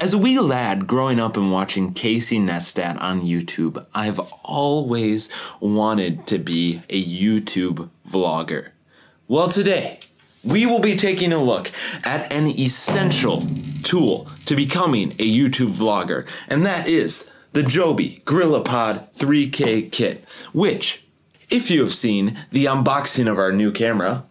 As a wee lad growing up and watching Casey Neistat on YouTube, I've always wanted to be a YouTube vlogger. Well, today, we will be taking a look at an essential tool to becoming a YouTube vlogger, and that is the Joby GorillaPod 3K kit, which, if you have seen the unboxing of our new camera,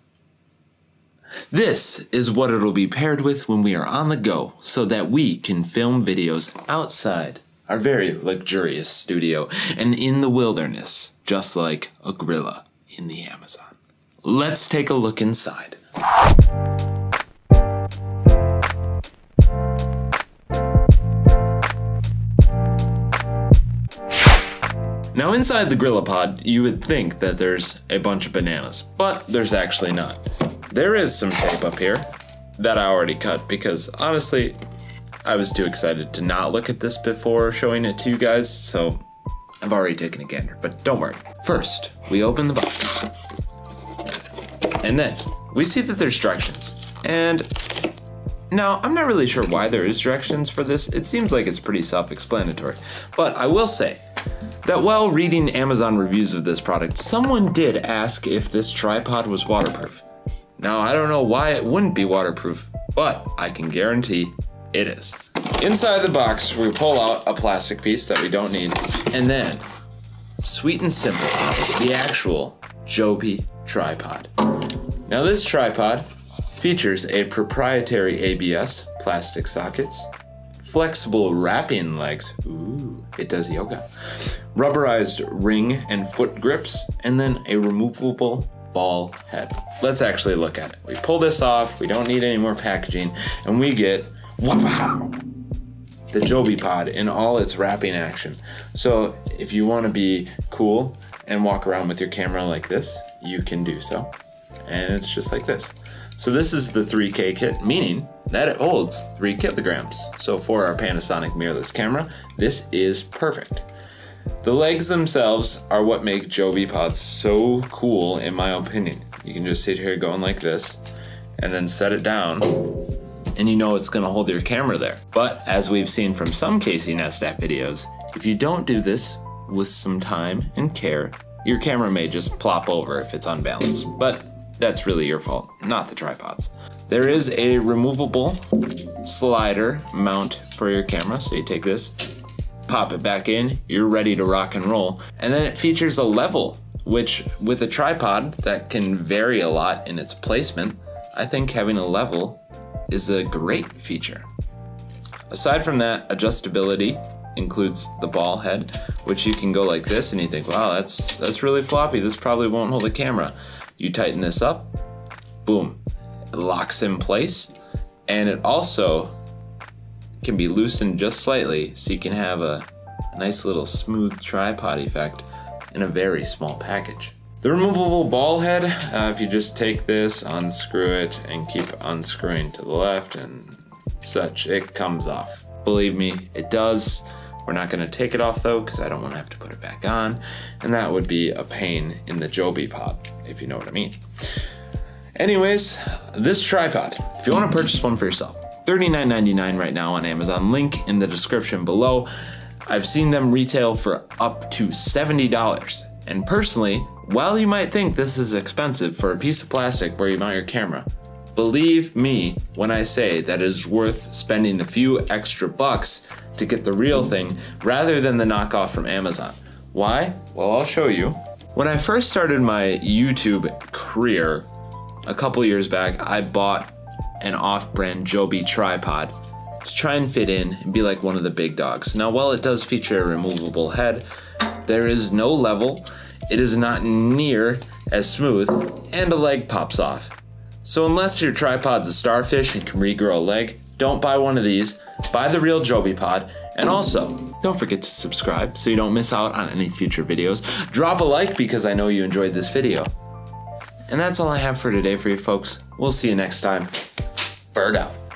this is what it'll be paired with when we are on the go so that we can film videos outside our very luxurious studio and in the wilderness, just like a gorilla in the Amazon. Let's take a look inside. Now inside the GorillaPod, you would think that there's a bunch of bananas, but there's actually not. There is some tape up here that I already cut because honestly, I was too excited to not look at this before showing it to you guys, so I've already taken a gander, but don't worry. First, we open the box. And then, we see that there's directions. And now, I'm not really sure why there is directions for this. It seems like it's pretty self-explanatory. But I will say that while reading Amazon reviews of this product, someone did ask if this tripod was waterproof. Now, I don't know why it wouldn't be waterproof, but I can guarantee it is. Inside the box, we pull out a plastic piece that we don't need, and then, sweet and simple, the actual Joby tripod. Now this tripod features a proprietary ABS, plastic sockets, flexible wrapping legs, ooh, it does yoga, rubberized ring and foot grips, and then a removable ball head. Let's actually look at it. We pull this off, we don't need any more packaging, and we get, wow, the Joby Pod in all its wrapping action. So if you want to be cool and walk around with your camera like this, you can do so. And it's just like this. So this is the 3K kit, meaning that it holds 3 kilograms. So for our Panasonic mirrorless camera, this is perfect. The legs themselves are what make Joby pods so cool in my opinion. You can just sit here going like this and then set it down and you know it's gonna hold your camera there. But as we've seen from some Casey Neistat videos, if you don't do this with some time and care, your camera may just plop over if it's unbalanced. But that's really your fault, not the tripods. There is a removable slider mount for your camera, so you take this, pop it back in, you're ready to rock and roll. And then it features a level, which with a tripod that can vary a lot in its placement, I think having a level is a great feature. Aside from that, adjustability includes the ball head, which you can go like this and you think, wow, that's that's really floppy. This probably won't hold a camera. You tighten this up, boom, it locks in place, and it also can be loosened just slightly so you can have a, nice little smooth tripod effect in a very small package. The removable ball head, uh, if you just take this, unscrew it, and keep unscrewing to the left and such, it comes off. Believe me, it does. We're not going to take it off though, because I don't want to have to put it back on, and that would be a pain in the Joby pod, if you know what I mean. Anyways, this tripod, if you want to purchase one for yourself, $39.99 right now on Amazon. Link in the description below. I've seen them retail for up to $70. And personally, while you might think this is expensive for a piece of plastic where you mount your camera, believe me when I say that it is worth spending the few extra bucks to get the real thing rather than the knockoff from Amazon. Why? Well, I'll show you. When I first started my YouTube career a couple years back, I bought an off-brand Joby tripod to try and fit in and be like one of the big dogs. Now while it does feature a removable head, there is no level, it is not near as smooth, and a leg pops off. So unless your tripod's a starfish and can regrow a leg, don't buy one of these, buy the real Joby pod, and also, don't forget to subscribe so you don't miss out on any future videos. Drop a like because I know you enjoyed this video. And that's all I have for today for you folks. We'll see you next time. Bird out.